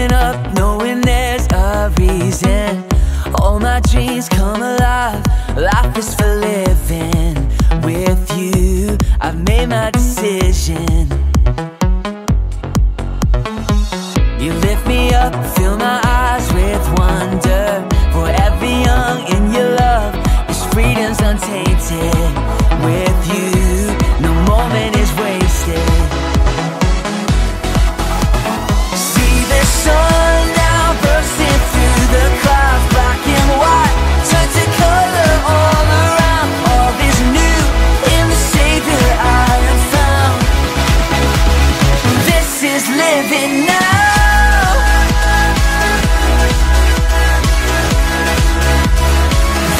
up knowing there's a reason. All my dreams come alive, life is for living. With you, I've made my decision. You lift me up, fill my eyes with wonder. Forever young in your love, this freedom's untainted. With you, living now.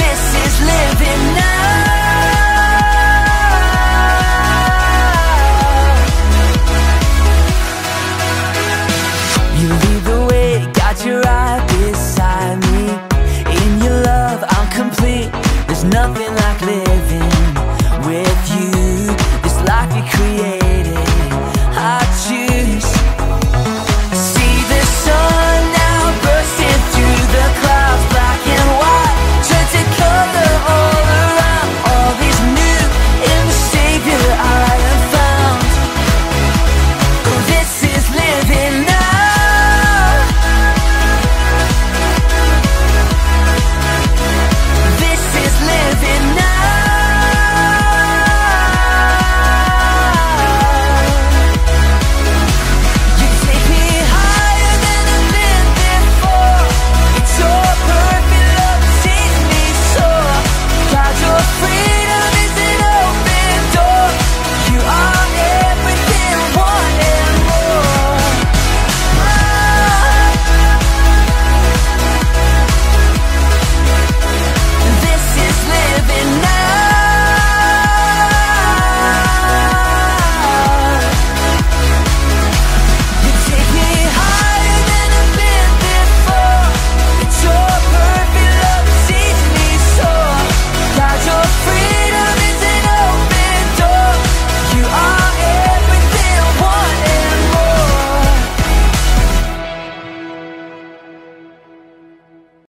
This is living now. You lead the way, got your beside me. In your love, I'm complete. There's nothing like living with you. This life you create.